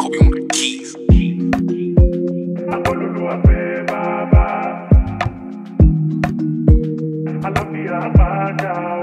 Kobe on the keys. I love you,